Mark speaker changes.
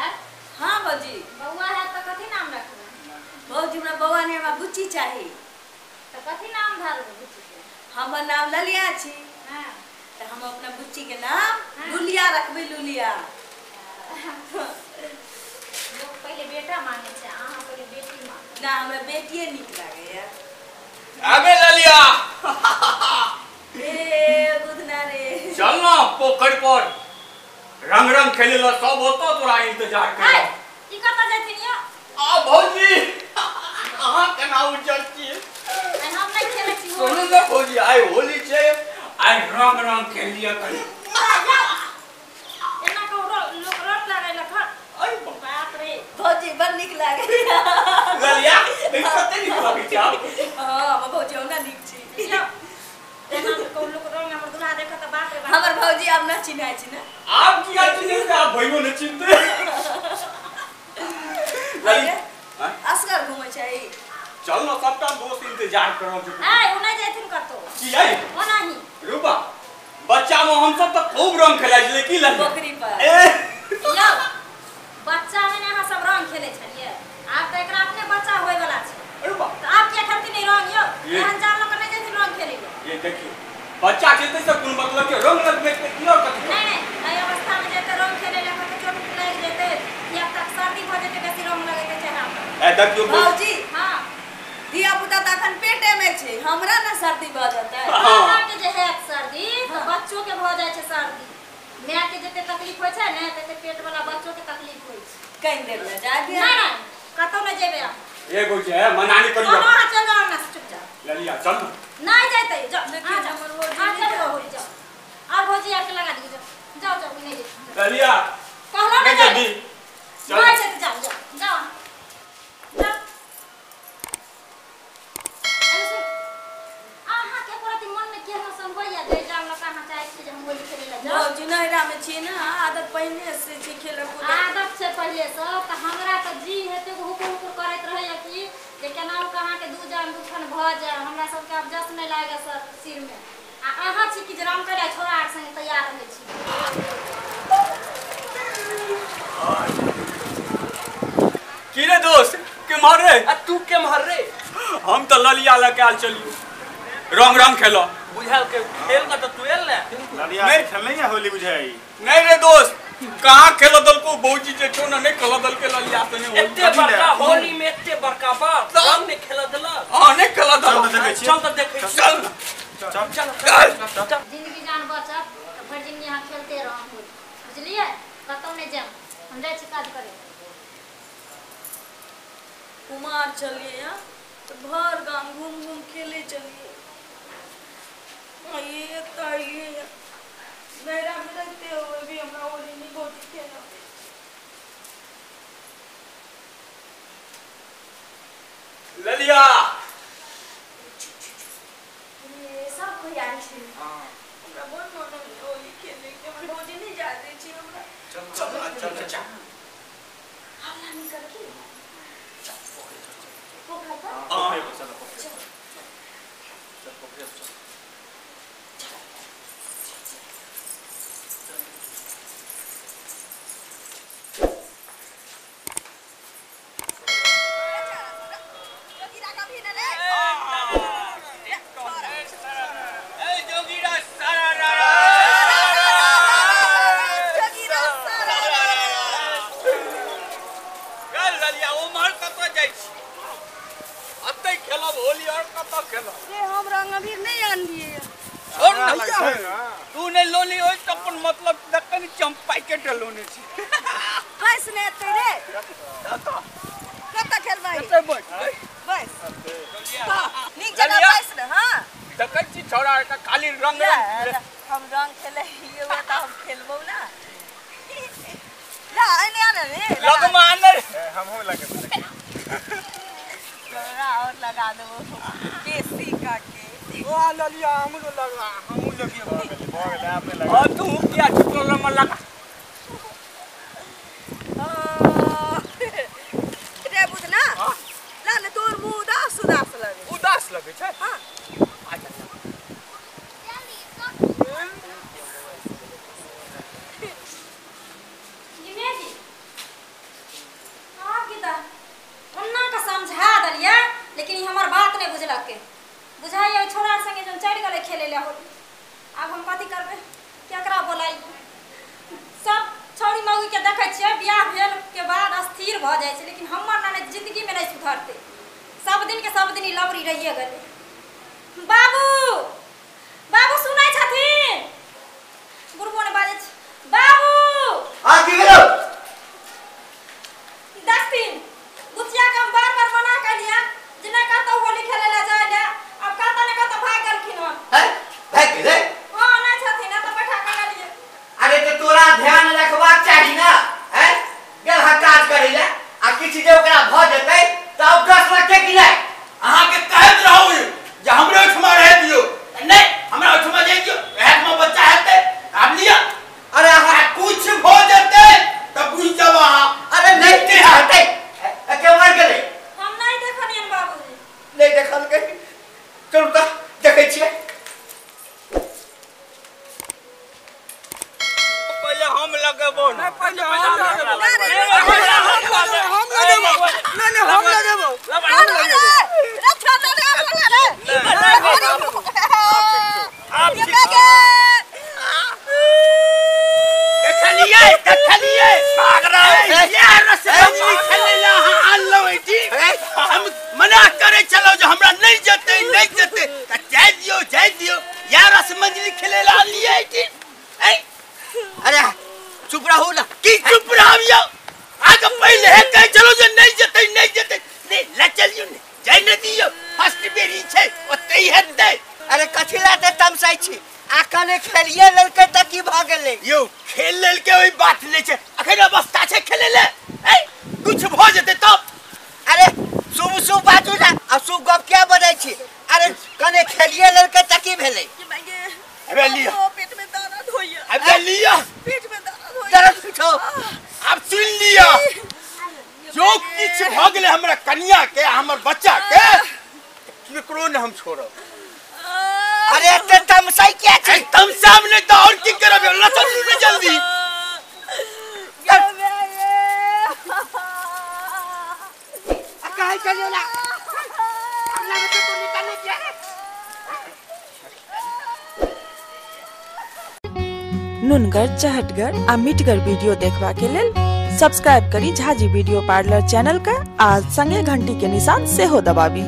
Speaker 1: है?
Speaker 2: हाँ भौजी।
Speaker 1: बउआ है तो कथी नाम रखबे
Speaker 2: भौजी हमरा बौआ ने हमरा बुच्ची चाही।
Speaker 1: तो कथी नाम धरबे बुच्ची के?
Speaker 2: हमर नाम ललिया छी।
Speaker 1: हाँ।
Speaker 2: तो हम अपना बुच्ची के नाम
Speaker 1: हाँ।
Speaker 2: लुलिया रखबै लुलिया।
Speaker 1: लोग पहले बेटा माने छै अहाँ पहले बेटी माने।
Speaker 2: ना हमरा बेटिए नीक लागैया।
Speaker 3: अबे ललिया!
Speaker 2: ए बुधना रे
Speaker 3: चल ना पोखर पर। रंग रंग खेले ला सब होतो तोरा इंतज़ार कर।
Speaker 1: ई कतऽ जेथिन यौ
Speaker 3: आ भौजी अहाँ केना उजल छियै?
Speaker 1: आ हम नहीं खेलै छी
Speaker 3: सुनू ना भौजी आइ होली छै आइ रंग रंग खेल लिया करी
Speaker 1: एना को लोग रट लागै लखन
Speaker 3: अरे बाप
Speaker 1: रे।
Speaker 2: भौजी बड़ नीक लागैया
Speaker 3: ललिया देख कते नीक लागै छै आब
Speaker 2: हाँ हमर भौजी हमरा नीक छी
Speaker 1: यौ एना को लोग रंग हमर दुल्हा देखत तऽ बाप रे बाप
Speaker 2: हमर भौजी आप ना चिन्हाय छी ना।
Speaker 3: आप किया चिन्हे से आप भइयो न चिन्हते?
Speaker 2: असगर घुमै छै
Speaker 3: चल ना सबटा दोस्त इंतज़ार करब जो
Speaker 1: आय उ जाइथिन कतो।
Speaker 3: की आई
Speaker 1: ओनाही।
Speaker 3: रुबा बच्चा में हम सब त खूब रंग खेलाइ छलै की ललिया
Speaker 2: बकरी पर
Speaker 3: ए
Speaker 1: यौ बच्चा में ने अहाँ सब रंग खेलै छलियै आब तऽ एकरा अपने बच्चा होय वाला छै
Speaker 3: रुबा
Speaker 1: तऽ आब किया खेलती नहीं रंग यौ
Speaker 3: ये-
Speaker 1: एहन जान लोग नहीं जेथिन रंग खेलै लए
Speaker 3: ये देखिए बच्चा खेलते से कोन मतलब के रंग लगबे के की और कथी
Speaker 1: नहीं नहीं एहि अवस्था में जेते रंग खेलै लए कतौ चोट उट लागि जेतै या तक सर्दी भऽ जेतै बेसी रंग लगेतै
Speaker 3: देखियो बो-
Speaker 2: भौजी
Speaker 1: हाँ
Speaker 2: धिया पुता तऽ अखन पेटे में छै हमरा न सर्दी भऽ जेतै
Speaker 3: हाँ।
Speaker 1: माँ के जे है सर्दी तऽ बच्चो के भऽ जाइ छै सर्दी माय के जते तकलीफ़ होइ छै ने तते पेट वाला बच्चो के तकलीफ़ होइ छै
Speaker 2: कहीं देर ले जा दिया
Speaker 1: नहीं कतौ नहीं जेबे आप
Speaker 3: एगो जे है मनानी करियो
Speaker 1: हाथ चल ना चुपचाप
Speaker 3: ललिया चल ना।
Speaker 1: नहीं जाते
Speaker 2: लेकिन
Speaker 1: हाँ,
Speaker 2: हमर भौजी
Speaker 1: हाँ, चलो,
Speaker 2: जाते।
Speaker 1: भौजी, और भौजी आके लगा दीजिए जाओ जाओ जाओ नहीं जाओ
Speaker 3: ललिया
Speaker 1: कहला
Speaker 3: मैं
Speaker 1: नहीं
Speaker 2: से
Speaker 1: पहले से तऽ हमरा तऽ जी हेते हुकुर हुकुर करैत रहैया कि जे केनाहु कहाँ के दू जान दू छन भऽ जाय। हमरा सबके आब जस नहि लागे सर सिर में आ अहाँ छी कि जे राम करे छोरा आर संगे तैयार रहै छी?
Speaker 3: की रे दोस्त के मारे
Speaker 4: आ तू के मार रे?
Speaker 3: हम तो ललिया लेके आल चलियो रंग रंग खेलो
Speaker 4: बुझाल के खेल का तो तू एल ने।
Speaker 3: नहीं।
Speaker 5: खेलने है होली बुझाई
Speaker 3: नहीं रे दोस्त कहाँ खेलो दल को? बौजी जे छो ना नहीं खेलो दल के ललिया से नहीं
Speaker 4: एते
Speaker 3: होली
Speaker 4: बड़का होली में एते बड़का बात।
Speaker 3: तो-
Speaker 4: रंग में खेल देला।
Speaker 3: हाँ नहीं खेलो दल।
Speaker 5: चल तो देखै।
Speaker 4: चल तो देखे
Speaker 3: चल
Speaker 5: चल।
Speaker 4: चल।
Speaker 3: चल।
Speaker 4: चल। चल।
Speaker 1: ज़िंदगी जान बचत भरि ज़िंदगी अहाँ खेलते रहू बुझलियै कतहु नहि जायब हम जाइ छी काज करे।
Speaker 2: कुमार चलिए यहाँ तो भर गाँव घूम घूम खेले चलिए। आइए तो आइए में रहते हुए भी हमरा होली नहीं भौजी खेला
Speaker 3: ललिया
Speaker 2: ये सब कोई आए हाँ। हमरा बहुत मन होली खेलने के मन भौजी नहीं जाते छी हमरा
Speaker 3: चल चल चल चल
Speaker 2: हल्ला नहीं करके पोखर पर
Speaker 3: हाँ
Speaker 5: चल चल पोखरे चल
Speaker 3: ए जोगीरा सारा रा रा ललिया ओ मार कतऽ जाइ छी अतै खेलब होली और कतऽ खेलब
Speaker 2: हम रंग अभी नहीं आन आनलिए
Speaker 3: छोड़ ना तू नहीं लोनी होई तो अपन मतलब दक्कन चंपाई के डलोने छी।
Speaker 2: बस ने तेरे कत खेलबै
Speaker 3: एतै बैठ
Speaker 2: बस।
Speaker 3: ललिया
Speaker 2: नीक जगह बस न हाँ।
Speaker 3: देखै छी छौड़ा का खाली रंग रंग।
Speaker 2: हम रंग खेले ये वो तो हम खेलबो ना। ला एने आने रे लगा-
Speaker 3: लगमा अंदर
Speaker 5: हम हो लगे
Speaker 2: लगा दो। केसी का के
Speaker 3: ओ ललिया हमरो लगा हमहू लगियो
Speaker 5: भऽ गेलै आपने लगा
Speaker 3: और तू क्या छिपलो लमा लगा
Speaker 2: रे बुझ ना
Speaker 3: हाँ।
Speaker 2: ला ने तोर मुँह उदास उदास लगे
Speaker 3: उदास लगे छै
Speaker 2: हाँ
Speaker 3: आजा
Speaker 1: जिम्मे जी लेकिन ई हमर बात नहीं बुझल के बुझाइए छोड़ा संगे जन चढ़ गए खेले ले होली। अब हम कथी करबे? केकरा बोलाई सब छौड़ी मौगी के देखै बियाह भेल के बाद स्थिर भ जाए लेकिन हमर नानी ज़िंदगी में नहीं सुधरते। सब दिन के सब दिन लवरी रहिए गेलै। बाबू! बाबू सुनै ने बाजै बाबू!
Speaker 6: भेलो
Speaker 1: देखथिन बुचिया के हम बार बार मना कर दिया जे नहीं कहता होली खेले ला जाए ला अब कहता नहीं कहता भाग गेलखिन हन
Speaker 6: हैं भाग गेले
Speaker 1: हाँ नहीं छथिन ना तो बैठा कर लिए
Speaker 6: अरे तो तोरा ध्यान रखबाक चाही ना हैं गेल काज आ किसी जे ओकरा भ जेतै तब दस के कि नहीं?
Speaker 7: अहाँके कहैत रहू जे हमरे ओहिठमा रह दियौ नहि हमरा ओहिठमा जाय दियौ वएहमे बच्चा हेतै आब लिअ
Speaker 6: अरे अहाँ
Speaker 7: आ कुछ भऽ जेतै तऽ बुझि जाउ अहाँ
Speaker 6: अरे नहीं के हटै के मर गेलै
Speaker 1: हम नहीं देखनियन बाबूजी
Speaker 6: नहीं देखल के चलू त देखै छियै
Speaker 7: पहिले हम लगेबो ने
Speaker 2: पहिले हम लगेबो।
Speaker 7: हम लगेबो
Speaker 2: नहीं नहीं हम लगेबो हम लगेबो
Speaker 7: देखलियै देखलियै भाग रहे यार से मछली खेलै ला अहाँ आनलौ एठी हम मना करे चलो जे हमरा नहीं जेतै नहीं जेतै तऽ जाय दियौ जाय दियौ यार से मछली खेलै ला आनलियै एठी ऐ
Speaker 6: अरे चुप रहू ना
Speaker 7: की चुप रहियो आगे पहले है कह चलो जे नहीं जेतै नहीं जेतै नहीं ले ने न दियौ फ़र्स्ट बेरी छै ओतै हेतै
Speaker 6: अरे कथी लाते तमसाई छी आका ने खेलिए ललकै त की भ गेलै?
Speaker 7: यौ खेल ललके ओई बात नहीं छै अखन अवस्था छै खेले ले। ए कुछ भ जेतै तब।
Speaker 6: अरे शुभ शुभ बाजू ना आ शुभ गप क्या बनै छी? अरे कने खेलिए ललकै त की भेलै
Speaker 7: अबे लिया
Speaker 8: पेट में दर्द होइए
Speaker 7: अबे लिया
Speaker 8: पेट में दर्द होइए
Speaker 6: दरद पूछो
Speaker 7: अब सुन लिया जो किछ भ गेलै हमरा कन्या के हमर बच्चा के? केकरो ने हम छोड़ब।
Speaker 6: अरे एते तमसाई क्या छी?
Speaker 7: एकदम सामने तो और की करब? लसन ने जल्दी।
Speaker 6: कहे चलो ना अल्लाह के तो निकलने दिया
Speaker 9: नुनगर चहटगर आ मिटगर वीडियो देखबा के लेल सब्सक्राइब करी झाजी वीडियो पार्लर चैनल का। आज संगे घंटी के निशान सेहो दबाबी